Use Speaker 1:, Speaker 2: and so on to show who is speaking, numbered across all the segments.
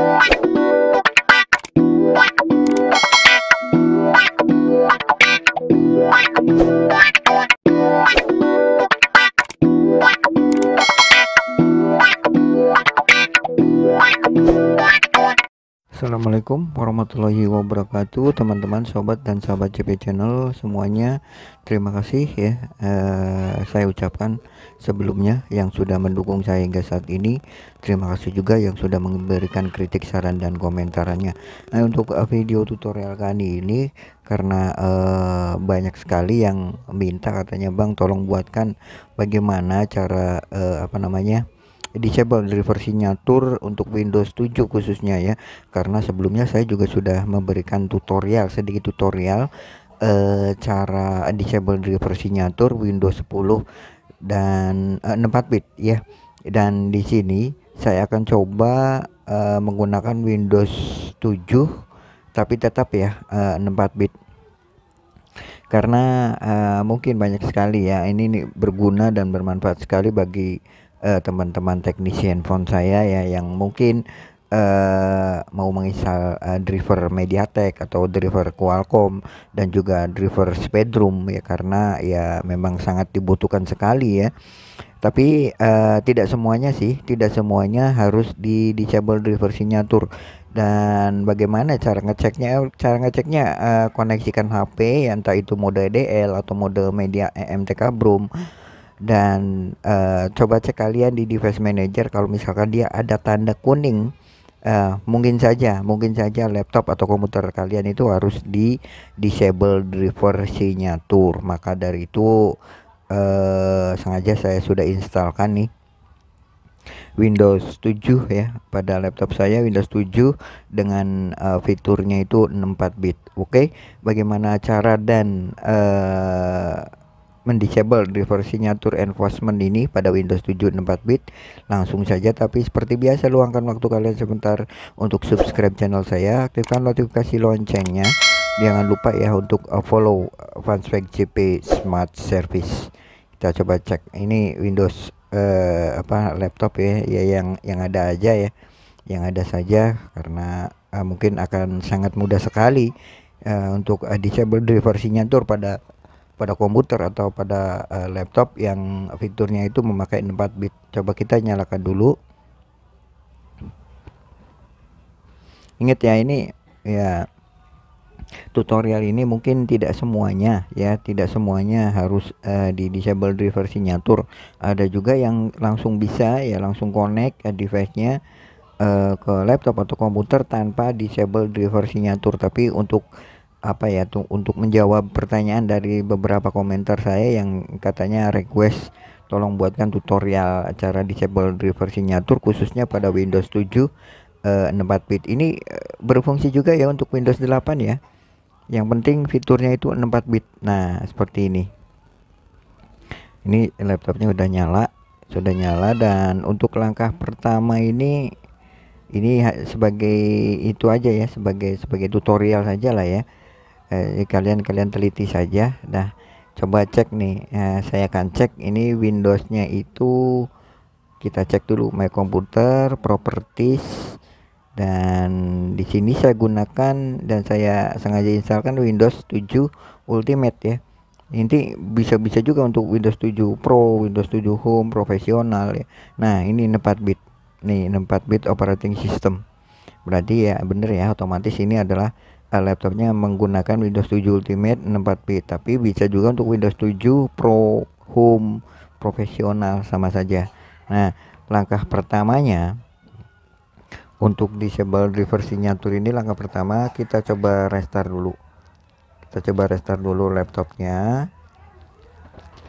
Speaker 1: What? Assalamualaikum warahmatullahi wabarakatuh teman-teman sobat dan sahabat CP channel semuanya. Terima kasih ya eh, saya ucapkan sebelumnya yang sudah mendukung saya hingga saat ini. Terima kasih juga yang sudah memberikan kritik saran dan komentarnya nah untuk uh, video tutorial kali ini karena eh, banyak sekali yang minta katanya Bang tolong buatkan bagaimana cara eh, apa namanya disable driver signature untuk Windows 7 khususnya ya. Karena sebelumnya saya juga sudah memberikan tutorial sedikit tutorial eh, cara disable driver signature Windows 10 dan eh, 4 bit ya. Dan di sini saya akan coba eh, menggunakan Windows 7 tapi tetap ya eh, 4 bit. Karena uh, mungkin banyak sekali ya ini nih berguna dan bermanfaat sekali bagi uh, teman-teman teknisi handphone saya ya yang mungkin uh, mau menginstal uh, driver MediaTek atau driver Qualcomm dan juga driver Spectrum ya karena ya memang sangat dibutuhkan sekali ya. Tapi uh, tidak semuanya sih, tidak semuanya harus di disable driver signature dan bagaimana cara ngeceknya? Cara ngeceknya uh, koneksikan HP entah itu mode DL atau mode media EMTK Brum dan uh, coba cek kalian di device manager kalau misalkan dia ada tanda kuning uh, mungkin saja mungkin saja laptop atau komputer kalian itu harus di disable driver signature maka dari itu uh, sengaja saya sudah instalkan nih Windows 7 ya pada laptop saya Windows 7 dengan uh, fiturnya itu 64 bit oke okay? bagaimana cara dan uh, mendisable driver signature enforcement ini pada Windows 7 64 bit. Langsung saja tapi seperti biasa luangkan waktu kalian sebentar untuk subscribe channel saya. Aktifkan notifikasi loncengnya. Jangan lupa ya untuk uh, follow Fanspeak JP Smart Service. Kita coba cek. Ini Windows uh, apa laptop ya ya yang yang ada aja ya. Yang ada saja karena uh, mungkin akan sangat mudah sekali uh, untuk uh, disable driver signature pada pada komputer atau pada uh, laptop yang fiturnya itu memakai 4 bit. Coba kita nyalakan dulu. Ingat ya ini ya tutorial ini mungkin tidak semuanya ya, tidak semuanya harus uh, di disable driver signature. Ada juga yang langsung bisa ya langsung connect uh, device-nya uh, ke laptop atau komputer tanpa disable driver signature. Tapi untuk apa ya tuh untuk menjawab pertanyaan dari beberapa komentar saya yang katanya request tolong buatkan tutorial cara disable driver signature khususnya pada Windows 7 uh, 4 bit. Ini uh, berfungsi juga ya untuk Windows 8 ya. Yang penting fiturnya itu 4 bit. Nah seperti ini. Ini laptopnya udah nyala sudah nyala dan untuk langkah pertama ini ini sebagai itu aja ya sebagai sebagai tutorial saja lah ya eh, kalian kalian teliti saja nah coba cek nih eh, saya akan cek ini Windowsnya itu kita cek dulu my computer properties dan di sini saya gunakan dan saya sengaja instalkan Windows 7 Ultimate ya ini bisa-bisa juga untuk Windows 7 Pro, Windows 7 Home, profesional ya. Nah, ini 4 bit. Nih, 4 bit operating system. Berarti ya bener ya otomatis ini adalah laptopnya menggunakan Windows 7 Ultimate 64 bit tapi bisa juga untuk Windows 7 Pro Home profesional sama saja. Nah langkah pertamanya untuk disable driver signature ini langkah pertama kita coba restart dulu. Kita coba restart dulu laptopnya.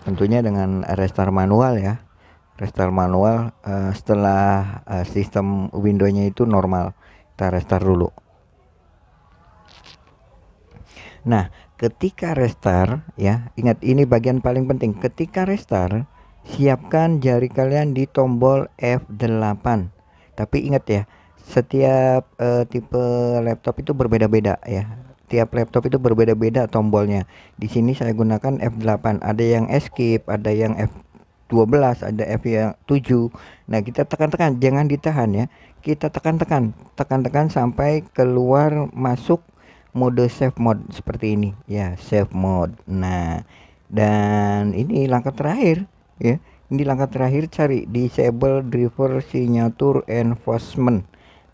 Speaker 1: Tentunya dengan restart manual ya. Restart manual uh, setelah uh, sistem Windowsnya itu normal. Kita restart dulu Nah, ketika restart ya, ingat ini bagian paling penting. Ketika restart, siapkan jari kalian di tombol F8. Tapi ingat ya, setiap uh, tipe laptop itu berbeda-beda ya. Tiap laptop itu berbeda-beda tombolnya. Di sini saya gunakan F8. Ada yang escape, ada yang F12, ada F yang 7. Nah, kita tekan-tekan, jangan ditahan ya. kita tekan-tekan tekan-tekan sampai keluar masuk mode save mode seperti ini. Ya save mode. Nah dan ini langkah terakhir ya. Ini langkah terakhir cari disable driver signature enforcement.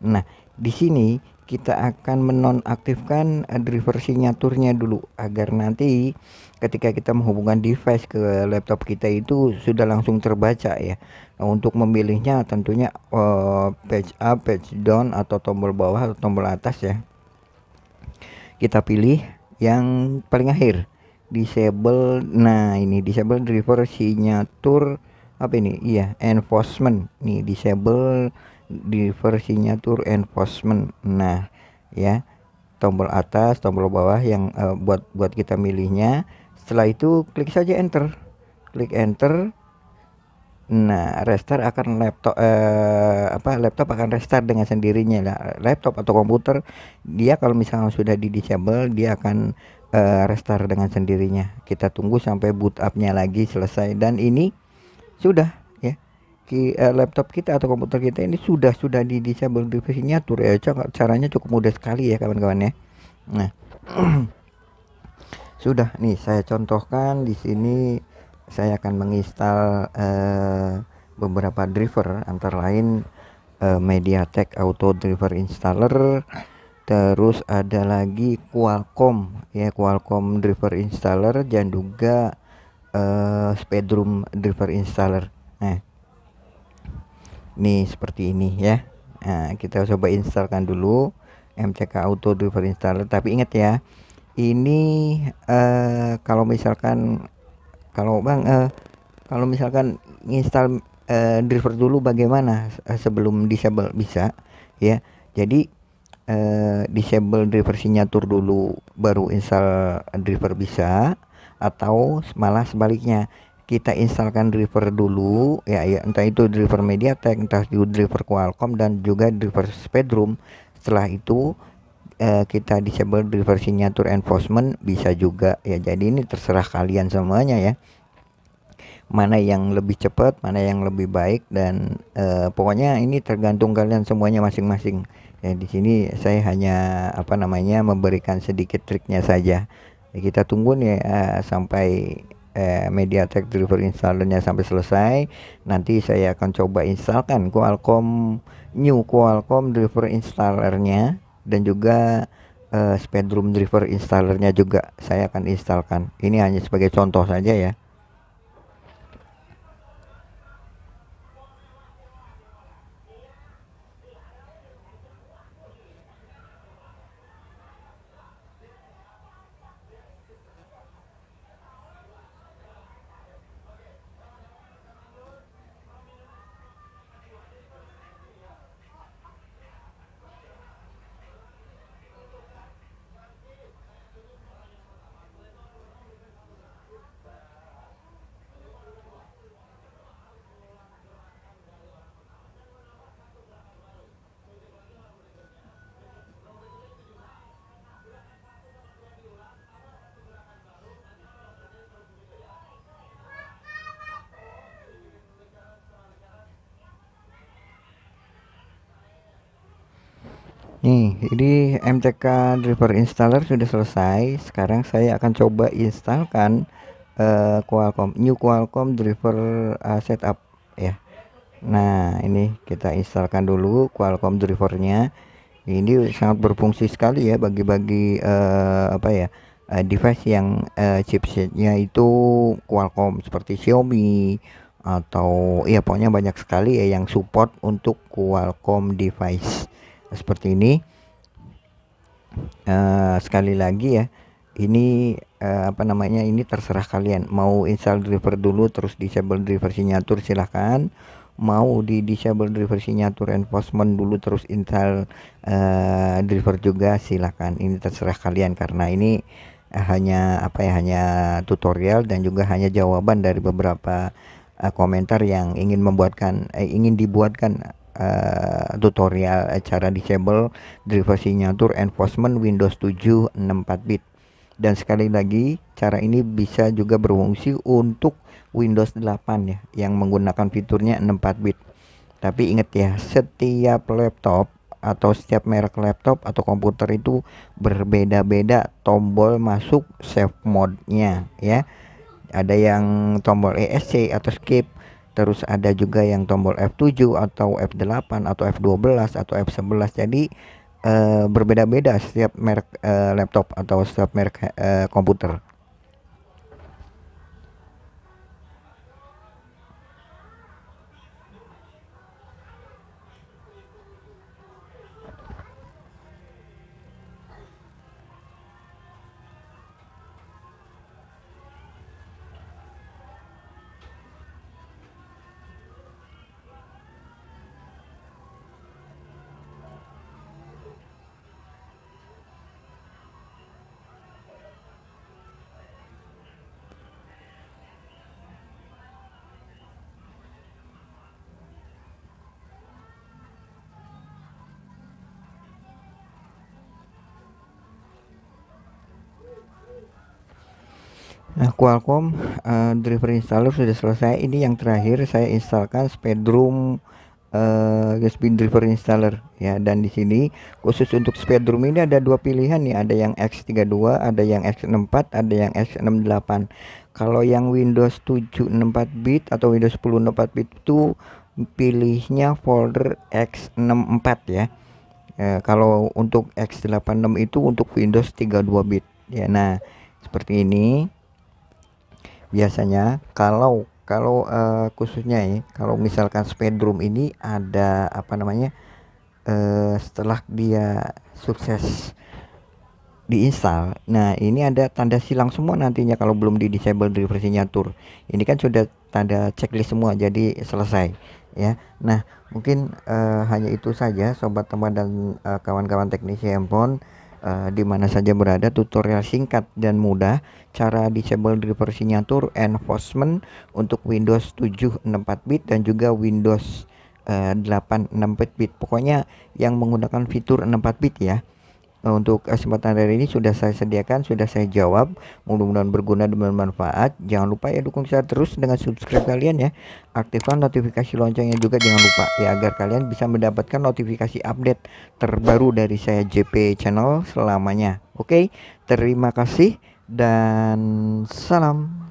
Speaker 1: Nah di sini kita akan menonaktifkan driver signaturnya dulu agar nanti ketika kita menghubungkan device ke laptop kita itu sudah langsung terbaca ya. Nah, untuk memilihnya tentunya uh, page up page down atau tombol bawah atau tombol atas ya kita pilih yang paling akhir. Disable nah ini disable driver signature apa ini? Iya enforcement. Nih disable di versinya tour enforcement. Nah ya tombol atas tombol bawah yang uh, buat buat kita milihnya. Setelah itu klik saja enter. Klik enter nah restart akan laptop uh, apa laptop akan restart dengan sendirinya lah. Laptop atau komputer dia kalau misalnya sudah di disable dia akan uh, restart dengan sendirinya. Kita tunggu sampai boot upnya lagi selesai. Dan ini sudah ki, uh, laptop kita atau komputer kita ini sudah sudah di disable. Device tur ya. Caranya cukup mudah sekali ya kawan-kawan ya. Nah sudah. Nih saya contohkan di sini saya akan menginstal uh, beberapa driver antara lain uh, MediaTek Auto Driver Installer terus ada lagi Qualcomm ya Qualcomm driver installer dan juga uh, Spectrum driver installer. Nah nih seperti ini ya. Nah, kita coba instalkan dulu MCK Auto Driver Installer. Tapi ingat ya ini uh, kalau misalkan kalau bang uh, kalau misalkan install uh, driver dulu bagaimana uh, sebelum disable? Bisa ya. Jadi uh, disable driver signature dulu baru install driver bisa atau malah sebaliknya kita instalkan driver dulu ya, ya entah itu driver MediaTek entah itu driver Qualcomm dan juga driver Spectrum setelah itu eh, kita disable driver signature enforcement bisa juga. Ya jadi ini terserah kalian semuanya ya. Mana yang lebih cepat mana yang lebih baik dan eh, pokoknya ini tergantung kalian semuanya masing-masing. Ya di sini saya hanya apa namanya memberikan sedikit triknya saja. Ya, kita tunggu nih eh, sampai MediaTek driver installernya sampai selesai. Nanti saya akan coba instalkan Qualcomm new Qualcomm driver installernya dan juga eh, Spectrum driver installernya juga saya akan instalkan. Ini hanya sebagai contoh saja ya Nih, ini MTK driver installer sudah selesai. Sekarang saya akan coba instalkan uh, Qualcomm new Qualcomm driver uh, setup ya. Nah, ini kita instalkan dulu Qualcomm drivernya. Ini sangat berfungsi sekali ya bagi-bagi uh, apa ya? Uh, device yang uh, chipsetnya itu Qualcomm seperti Xiaomi atau ya pokoknya banyak sekali ya yang support untuk Qualcomm device seperti ini. Uh, sekali lagi ya ini uh, apa namanya ini terserah kalian. Mau install driver dulu terus disable driver signature silahkan. Mau di disable driver signature enforcement dulu terus install uh, driver juga silahkan. Ini terserah kalian karena ini hanya apa ya hanya tutorial dan juga hanya jawaban dari beberapa uh, komentar yang ingin membuatkan eh, ingin dibuatkan uh, tutorial uh, cara disable driver signature enforcement Windows 7 64 bit. Dan sekali lagi cara ini bisa juga berfungsi untuk Windows 8 ya yang menggunakan fiturnya 64 bit. Tapi ingat ya setiap laptop atau setiap merek laptop atau komputer itu berbeda-beda tombol masuk save mode-nya ya. Ada yang tombol ESC atau skip terus ada juga yang tombol F7 atau F8 atau F12 atau F11 jadi e, berbeda-beda setiap merek e, laptop atau setiap merek e, komputer Qualcomm uh, driver installer sudah selesai. Ini yang terakhir saya instalkan Spedroom uh, USB driver installer ya. Dan di sini khusus untuk Spedroom ini ada dua pilihan nih. Ada yang X32, ada yang X64, ada yang X68. Kalau yang Windows 7 64 bit atau Windows 10 64 bit itu pilihnya folder X64 ya. Uh, kalau untuk X86 itu untuk Windows 32 bit ya. Nah, seperti ini biasanya kalau kalau uh, khususnya ya kalau misalkan spedroom ini ada apa namanya uh, setelah dia sukses diinstal. Nah ini ada tanda silang semua nantinya kalau belum di disable di versi nyatur. Ini kan sudah tanda checklist semua jadi selesai ya. Nah mungkin uh, hanya itu saja sobat teman dan kawan-kawan uh, teknisi handphone uh, di mana saja berada tutorial singkat dan mudah cara disable driver signature enforcement untuk Windows 7 64 bit dan juga Windows uh, 8 64 bit. Pokoknya yang menggunakan fitur 64 bit ya Eh, untuk kesempatan hari ini sudah saya sediakan, sudah saya jawab. Mudah-mudahan berguna dan bermanfaat. Jangan lupa ya dukung saya terus dengan subscribe kalian ya. Aktifkan notifikasi loncengnya juga jangan lupa ya agar kalian bisa mendapatkan notifikasi update terbaru dari saya JP Channel selamanya. Oke, terima kasih dan salam.